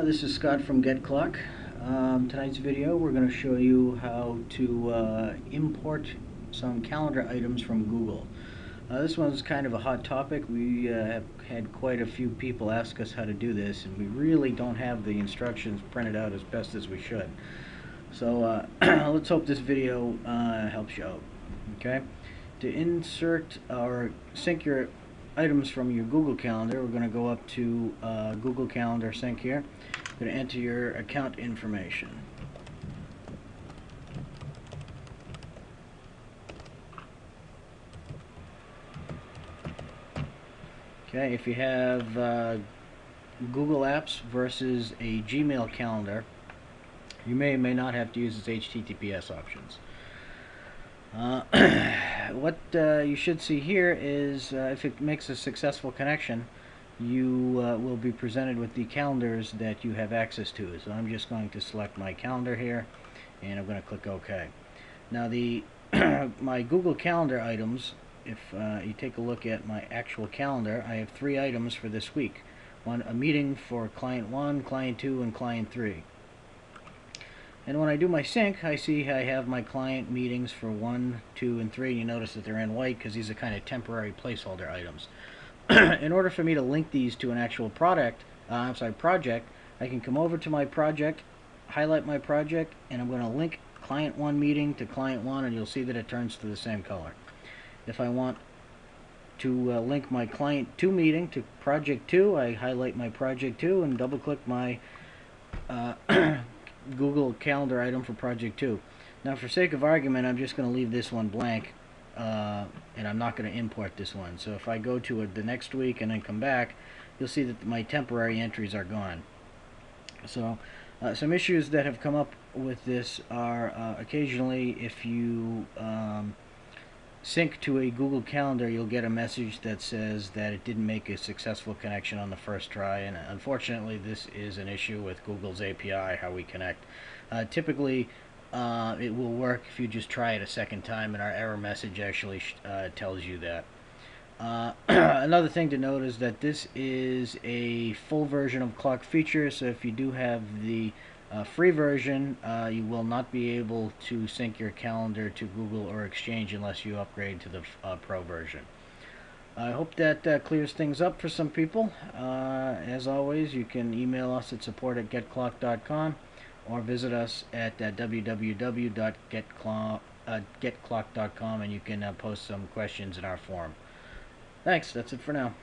Uh, this is Scott from GetKlok. Um, tonight's video we're going to show you how to uh, import some calendar items from Google. Uh, this one's kind of a hot topic. We uh, have had quite a few people ask us how to do this and we really don't have the instructions printed out as best as we should. So uh, let's hope this video uh, helps you out. Okay, To insert or sync your items from your Google Calendar, we're going to go up to uh, Google Calendar Sync here. We're going to enter your account information. Okay, if you have uh, Google Apps versus a Gmail calendar, you may or may not have to use its HTTPS options. Uh, what uh, you should see here is uh, if it makes a successful connection, you uh, will be presented with the calendars that you have access to. So I'm just going to select my calendar here and I'm going to click OK. Now the my Google Calendar items, if uh, you take a look at my actual calendar, I have three items for this week. One, a meeting for client 1, client 2, and client 3. And when I do my sync, I see I have my client meetings for 1, 2, and 3. and You notice that they're in white because these are kind of temporary placeholder items. in order for me to link these to an actual product, uh, I'm sorry, project, I can come over to my project, highlight my project, and I'm going to link client 1 meeting to client 1, and you'll see that it turns to the same color. If I want to uh, link my client 2 meeting to project 2, I highlight my project 2 and double click my uh, Google Calendar item for Project 2. Now for sake of argument, I'm just going to leave this one blank, uh, and I'm not going to import this one. So if I go to it the next week and then come back, you'll see that my temporary entries are gone. So uh, some issues that have come up with this are uh, occasionally if you um, sync to a Google Calendar, you'll get a message that says that it didn't make a successful connection on the first try. And unfortunately, this is an issue with Google's API, how we connect. Uh, typically, uh, it will work if you just try it a second time, and our error message actually uh, tells you that. Uh, another thing to note is that this is a full version of Klok Feature, so if you do have the uh, free version, uh, you will not be able to sync your calendar to Google or Exchange unless you upgrade to the uh, Pro version. I hope that uh, clears things up for some people. Uh, as always, you can email us at support at getklok.com or visit us at uh, www.getklok.com and you can post some questions in our forum. Thanks, that's it for now.